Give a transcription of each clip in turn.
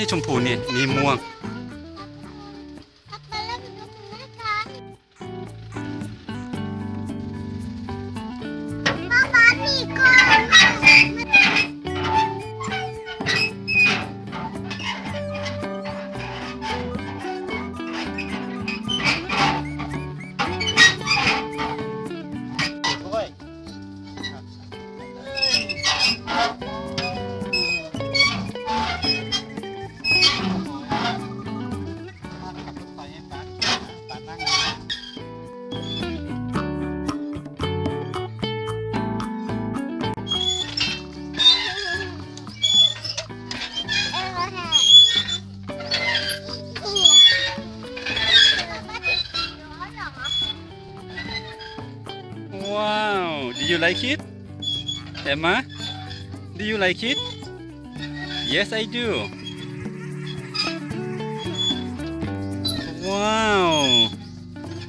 이 좀 보니 니 무왕 Wow! Do you like it? Emma? Do you like it? Yes, I do. Wow!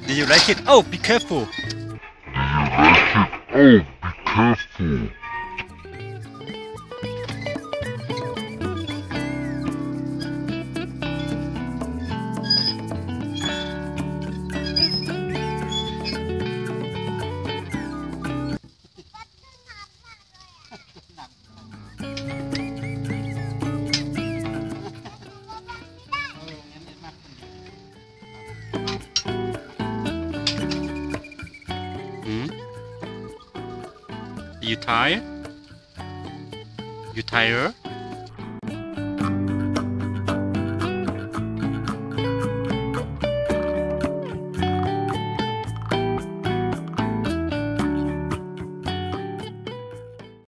Do you like it? Oh, be careful! you tired? You tired?